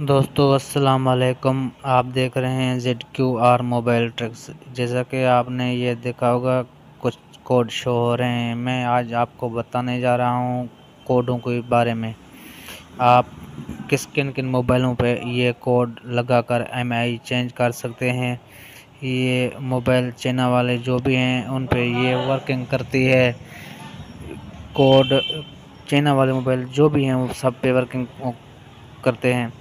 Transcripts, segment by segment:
दोस्तों, अस्सलाम वालेकुम। आप देख रहे हैं Z Q R mobile tricks जैसा कि आपने ये देखा होगा, कुछ कोड शो हो रहे हैं। मैं आज आपको बताने जा रहा हूँ कोडों के बारे में। आप किस किन किन मोबाइलों पे ये कोड लगाकर एमआई चेंज कर सकते हैं? ये मोबाइल चैना वाले जो भी हैं, उन पे ये वर्किंग करती है। कोड चाइना वाले मोबाइल जो भी हैं, वो सब पे वर्किंग करते हैं।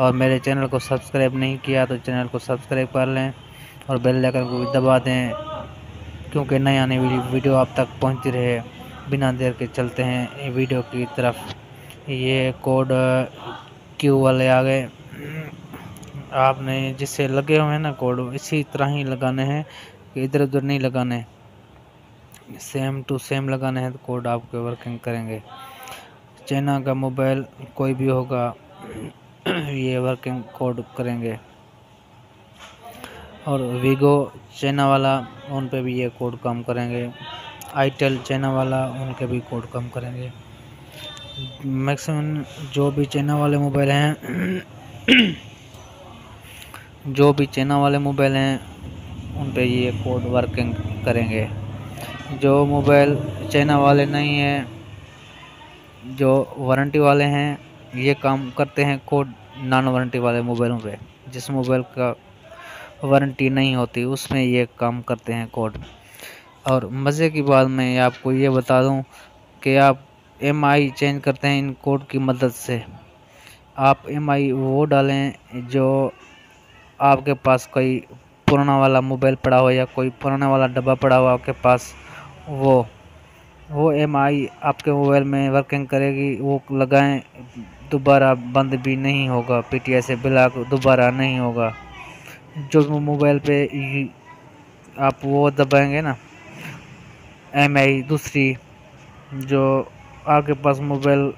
और मेरे चैनल को सब्सक्राइब नहीं किया तो चैनल को सब्सक्राइब कर लें और बेल आइकन को भी दबा दें, क्योंकि नई आने वाली वीडियो आप तक पहुँचती रहे बिना देर के चलते हैं वीडियो की तरफ़। ये कोड, क्यू वाले आ गए। आपने जिससे लगे हुए हैं ना कोड, इसी तरह ही लगाने हैं कि इधर उधर नहीं लगाने। सेम टू सेम लगाने हैं तो कोड आपके वर्किंग करेंगे। चाइना का मोबाइल कोई भी होगा ये वर्किंग कोड करेंगे। और वीगो चाइना वाला, उन पे भी ये कोड काम करेंगे। आईटेल चाइना वाला, उनके भी कोड कम करेंगे। मैक्सिमम जो भी चाइना वाले मोबाइल हैं, जो भी चाइना वाले मोबाइल हैं, उन पे ये कोड वर्किंग करेंगे। जो मोबाइल चाइना वाले नहीं हैं, जो वारंटी वाले हैं, ये काम करते हैं कोड नॉन वारंटी वाले मोबाइलों पे, जिस मोबाइल का वारंटी नहीं होती, उसमें ये काम करते हैं कोड। और मज़े की बात मैं आपको ये बता दूँ कि आप एम आई चेंज करते हैं इन कोड की मदद से। आप एम आई वो डालें जो आपके पास कोई पुराना वाला मोबाइल पड़ा हो या कोई पुराना वाला डब्बा पड़ा हो आपके पास, वो वो एम आई आपके मोबाइल में वर्किंग करेगी, वो लगाएँ दोबारा बंद भी नहीं होगा पीटीआई से ब्लॉक दोबारा नहीं होगा। जो मोबाइल पे आप वो दबाएँगे ना एम आई दूसरी, जो आपके पास मोबाइल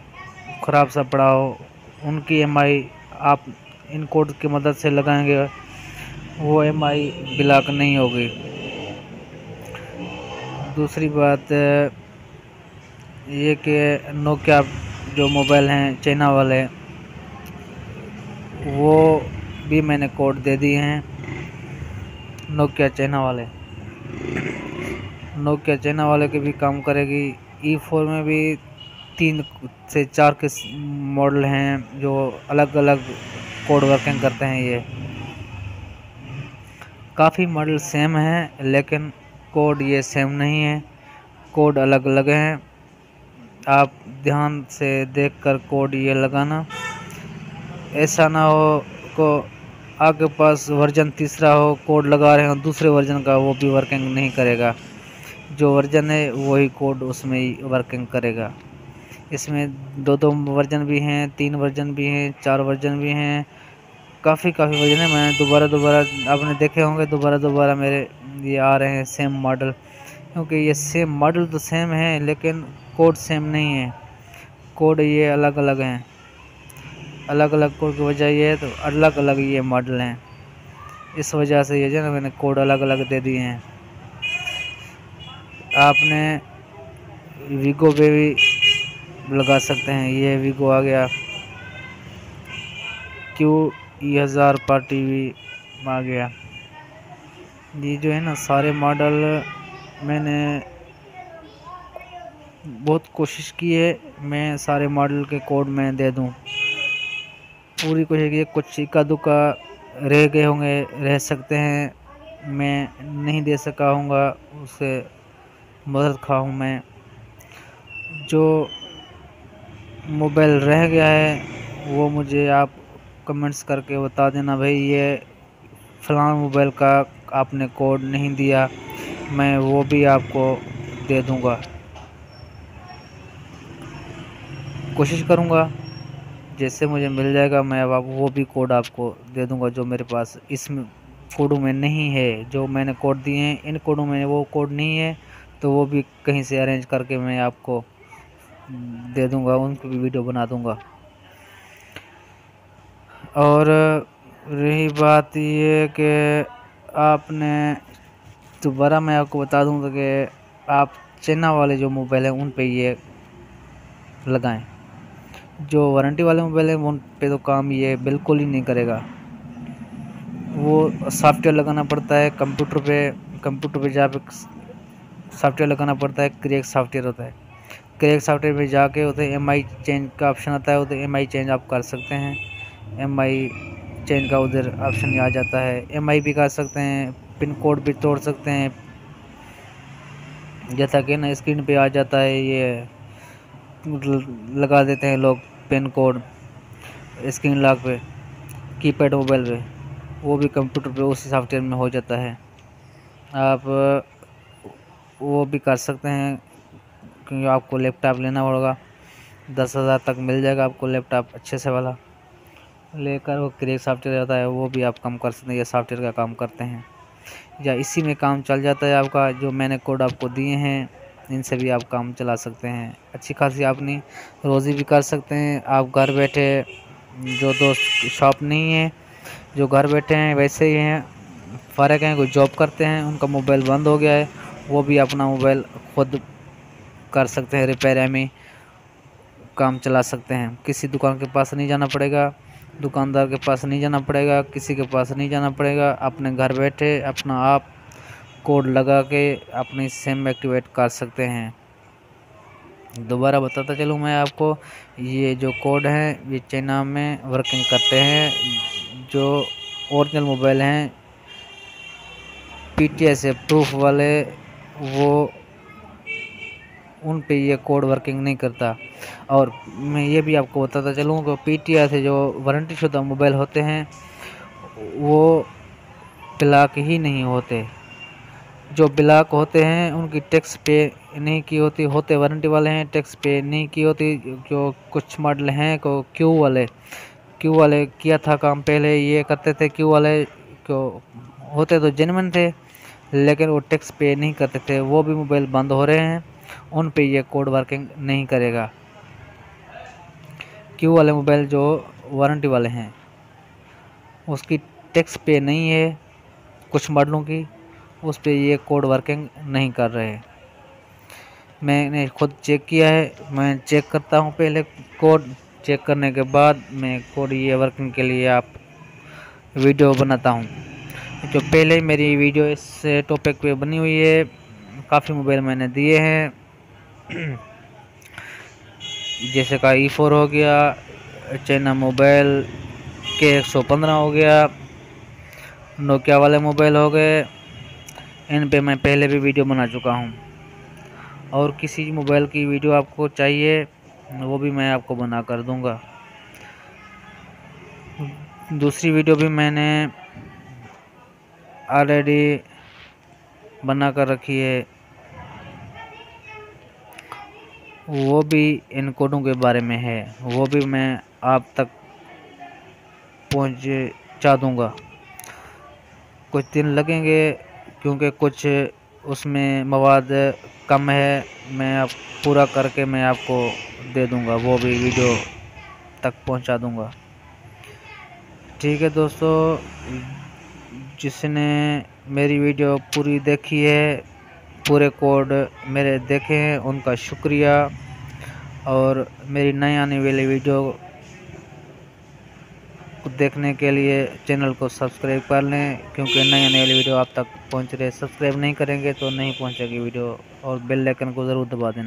ख़राब सा पड़ा हो, उनकी एम आई आप इन कोड की मदद से लगाएँगे, वो एम आई ब्लॉक नहीं होगी। दूसरी बात ये कि नोकिया जो मोबाइल हैं चाइना वाले, वो भी मैंने कोड दे दिए हैं नोकिया चाइना वाले। नोकिया चाइना वाले के भी काम करेगी। ई फोर में भी तीन से चार के मॉडल हैं, जो अलग अलग कोड वर्किंग करते हैं ये। काफ़ी मॉडल सेम हैं, लेकिन कोड ये सेम नहीं है। कोड अलग अलग हैं। आप ध्यान से देखकर कोड ये लगाना। ऐसा ना हो को आपके पास वर्जन तीसरा हो, कोड लगा रहे हो, दूसरे वर्जन का वो भी वर्किंग नहीं करेगा। जो वर्जन है, वही कोड उसमें ही वर्किंग करेगा। इसमें दो दो वर्जन भी हैं, तीन वर्जन भी हैं, चार वर्जन भी हैं। काफ़ी काफ़ी वर्जन है। मैंने दोबारा दोबारा, आपने देखे होंगे, दोबारा दोबारा मेरे ये आ रहे हैं सेम मॉडल क्योंकि ये सेम मॉडल तो सेम है, लेकिन कोड सेम नहीं है। कोड ये अलग अलग हैं। अलग अलग कोड की वजह ये है तो अलग अलग ये मॉडल हैं। इस वजह से ये जो ना मैंने कोड अलग अलग दे दिए हैं। आपने वीगो पे भी लगा सकते हैं। ये वीगो आ गया। क्यू ई हज़ार पार्टी भी आ गया। ये जो है ना सारे मॉडल मैंने बहुत कोशिश की है, मैं सारे मॉडल के कोड में दे दूँ। पूरी कोशिश की कुछ इक्का दुक्का रह गए होंगे, रह सकते हैं, मैं नहीं दे सका हूँगा उसे मदद खाऊँ मैं। जो मोबाइल रह गया है, वो मुझे आप कमेंट्स करके बता देना भाई, ये फ़लाँ मोबाइल का आपने कोड नहीं दिया, मैं वो भी आपको दे दूँगा। कोशिश करूँगा, जैसे मुझे मिल जाएगा, मैं अब वो भी कोड आपको दे दूँगा जो मेरे पास इस कोडों में नहीं है, जो मैंने कोड दिए हैं, इन कोडों में वो कोड नहीं है तो वो भी कहीं से अरेंज करके मैं आपको दे दूँगा, उनकी भी वीडियो बना दूँगा। और रही बात ये कि आपने, दोबारा मैं आपको बता दूँगा कि आप चाइना वाले जो मोबाइल हैं, उन पे ये लगाएँ। जो वारंटी वाले मोबाइल हैं, उन पे तो काम ये बिल्कुल ही नहीं करेगा। वो सॉफ्टवेयर लगाना पड़ता है, कंप्यूटर पे कंप्यूटर पे पे सॉफ्टवेयर लगाना पड़ता है, क्रेक सॉफ्टवेयर होता है। क्रेक सॉफ्टवेयर में जाके उसे एम आई चेंज का ऑप्शन आता है उधर एम आई चेंज आप कर सकते हैं। एम आई चेंज का उधर ऑप्शन आ जाता है। एम आई भी कर सकते हैं पिन कोड भी तोड़ सकते हैं। जैसा कि ना स्क्रीन पे आ जाता है ये लगा देते हैं लोग पिन कोड स्क्रीन लॉक पे कीपैड मोबाइल पे। वो भी कंप्यूटर पे, उसी सॉफ्टवेयर में हो जाता है। आप, वो भी कर सकते हैं, क्योंकि आपको लैपटॉप लेना पड़ेगा दस हज़ार तक मिल जाएगा आपको लैपटॉप अच्छे से वाला। लेकर वो क्रेक सॉफ्टवेयर आता है, वो भी आप कम कर सकते हैं, या सॉफ्टवेयर का काम करते हैं। या इसी में काम चल जाता है आपका, जो मैंने कोड आपको दिए हैं। इनसे भी आप काम चला सकते हैं। अच्छी खासी अपनी रोज़ी भी कर सकते हैं। आप घर बैठे जो दोस्त शॉप नहीं है, जो घर बैठे हैं, वैसे ही हैं। फ़र्क है, कोई जॉब करते हैं, उनका मोबाइल बंद हो गया है, वो भी अपना मोबाइल खुद कर सकते हैं, रिपेयर में काम चला सकते हैं। किसी दुकान के पास नहीं जाना पड़ेगा, दुकानदार के पास नहीं जाना पड़ेगा, किसी के पास नहीं जाना पड़ेगा। अपने घर बैठे, अपना आप कोड लगा के अपनी सिम एक्टिवेट कर सकते हैं। दोबारा बताता चलूँ मैं आपको, ये जो कोड हैं, ये चाइना में वर्किंग करते हैं, जो ओरिजिनल मोबाइल हैं पी टी एस प्रूफ वाले, वो, उन पे ये कोड वर्किंग नहीं करता। और मैं ये भी आपको बताता चलूँ कि पी टी से जो वारंटी शुदा मोबाइल होते हैं, वो ब्लाक ही नहीं होते। जो ब्लाक होते हैं, उनकी टैक्स पे नहीं की होती, होते वारंटी वाले हैं, टैक्स पे नहीं की होती, जो कुछ मॉडल हैं, को क्यू वाले क्यू वाले किया था काम पहले, ये करते थे क्यू वाले, क्यों होते तो जेनवन थे, लेकिन वो टैक्स पे नहीं करते थे, वो भी मोबाइल बंद हो रहे हैं, उन पे ये कोड वर्किंग नहीं करेगा। क्यू वाले मोबाइल जो वारंटी वाले हैं, उसकी टैक्स पे नहीं है, कुछ मॉडलों की उस पर ये कोड वर्किंग नहीं कर रहे मैंने खुद चेक किया है, मैं चेक करता हूँ पहले कोड चेक करने के बाद मैं कोड ये वर्किंग के लिए आप वीडियो बनाता हूँ। जो पहले ही मेरी वीडियो इस टॉपिक पे बनी हुई है, काफ़ी मोबाइल मैंने दिए हैं। जैसे का ई फोर हो गया चाइना मोबाइल के एक सौ पंद्रह हो गया नोकिया वाले मोबाइल हो गए। इन पे मैं पहले भी वीडियो बना चुका हूँ। और किसी मोबाइल की वीडियो आपको चाहिए, वो भी मैं आपको बना कर दूँगा। दूसरी वीडियो भी मैंने ऑलरेडी बना कर रखी है। वो भी इन कोडों के बारे में है। वो भी मैं आप तक पहुँचा दूँगा। कुछ दिन लगेंगे क्योंकि कुछ उसमें मवाद कम है, मैं अब पूरा करके मैं आपको दे दूँगा, वो भी वीडियो तक पहुँचा दूँगा। ठीक है दोस्तों, जिसने मेरी वीडियो पूरी देखी है, पूरे कोड मेरे देखे हैं, उनका शुक्रिया। और मेरी नई आने वाली वीडियो देखने के लिए चैनल को सब्सक्राइब कर लें, क्योंकि नई वाली वीडियो आप तक पहुँच रहे सब्सक्राइब नहीं करेंगे तो नहीं पहुंचेगी वीडियो, और बेल आइकन को ज़रूर दबा देना।